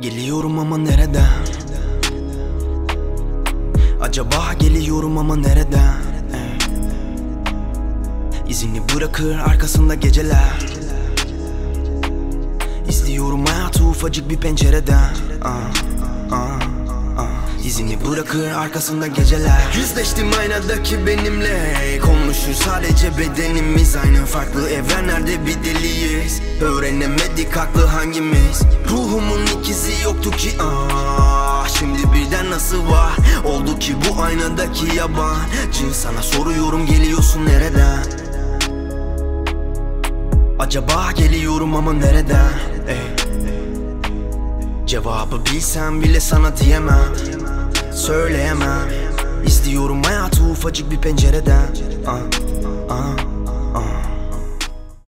Geliyorum ama nereden? Acaba geliyorum ama nereden? İzini bırakır arkasında geceler. İzliyorum hayatı ufacık bir pencereden. Ah, ah, ah. İzini bırakır arkasında geceler. Yüzleştim aynadaki benimle. Konuşur sadece bedenimiz. Aynı farklı evrenlerde bir deliyiz. Öğrenemedik haklı hangimiz? Ruhumun ikizi yoktu ki ah Şimdi birden nasıl var? Oldu ki bu aynadaki yabancı. Sana soruyorum geliyorsun nereden? Acaba geliyorum ama nereden? Ey. Cevabı bilsem bile sana diyemem. Söyleyemem. İzliyorum hayatı ufacık bir pencereden. Ah, ah.